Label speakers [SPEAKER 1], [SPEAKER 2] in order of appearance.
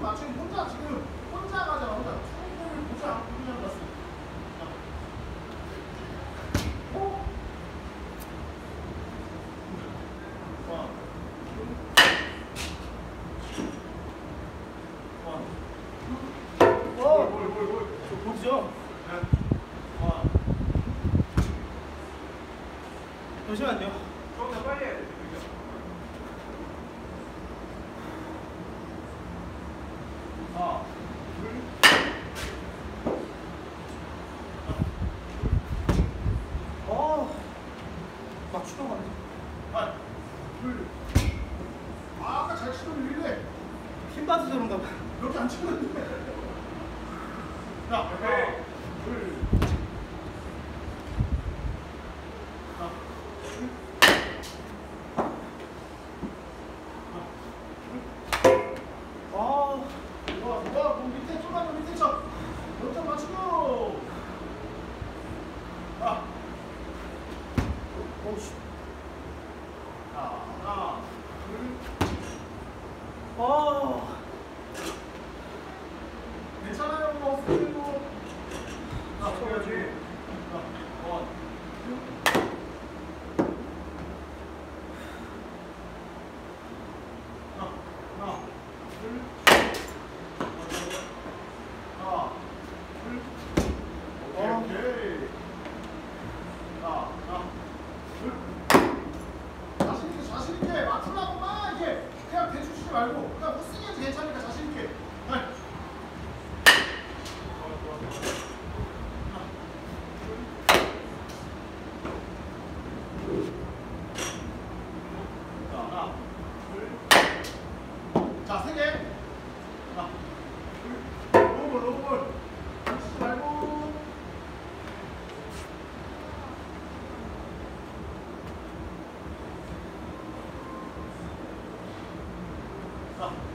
[SPEAKER 1] 맞춰 혼자 지금 혼자 가잖아 어? 어? 네. 원. 잠시만요.
[SPEAKER 2] 좀더 빨리 해야 돼. 그죠?
[SPEAKER 1] 하나, 둘. 어. 막 추가 가네. 하나, 둘. 아, 아까 잘 치던 왜 이래?
[SPEAKER 3] 힘 빠져서 그런가 봐.
[SPEAKER 1] 이렇게 안 치는데. 자, 하나,
[SPEAKER 2] 오케이.
[SPEAKER 1] 둘. 하나, 둘.
[SPEAKER 3] 아,
[SPEAKER 1] 밑에 쳐. 연장 맞추고. 아.
[SPEAKER 3] 아,
[SPEAKER 1] 괜찮아요, 뭐. 그리고. 자,
[SPEAKER 2] 쳐야지.
[SPEAKER 1] 하나, 하나, 둘. 하나, 둘. 오케이, 오케이. 하나, 하나, 둘. 자신 있게, 자신 있게 맞추려고 막 이렇게 그냥 대충 치지 말고 그냥 못 쓰게 해도 괜찮으니까 아.